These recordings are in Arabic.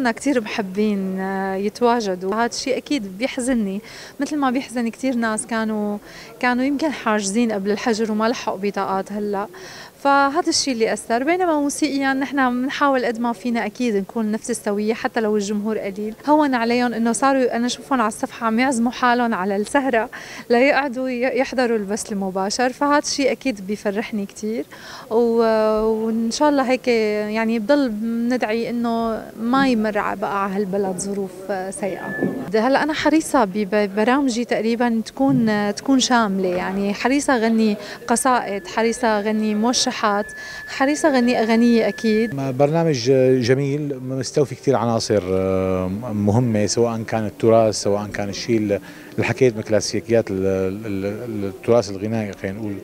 صرنا كتير محبين آه، يتواجدوا. هذا الشيء أكيد بيحزنني. مثل ما بيحزن كتير ناس كانوا كانوا يمكن حاجزين قبل الحجر وما لحقوا بطاقات هلأ. فهذا الشيء اللي أثر. بينما موسيقيا نحن بنحاول قد ما فينا أكيد نكون نفس السوية حتى لو الجمهور قليل. هون عليهم إنه صاروا أنا اشوفهم على الصفحة عم يعزموا حالهم على السهرة ليقعدوا يحضروا البث المباشر. فهذا الشيء أكيد بيفرحني كثير وإن شاء الله هيك يعني بضل بندعي إنه ما يمر بقى على هالبلد ظروف سيئة. هلأ أنا حريصة ببرامجي تقريبا تكون تكون شاملة. يعني حريصة غني قصائد حريصة غني موشحات حريصة غني اغنيه أكيد. برنامج جميل مستوفي كثير عناصر مهمة سواء كان التراث سواء كان الشيء اللي حكيت من كلاسيكيات التراث الغنائي خلينا نقول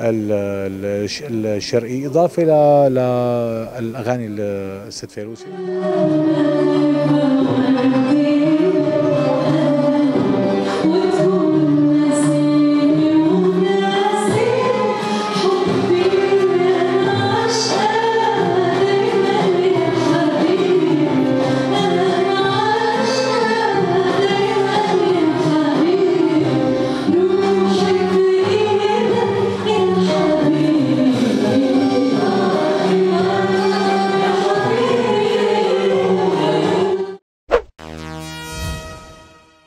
الشرقي. إضافة للاغاني الست فيروسي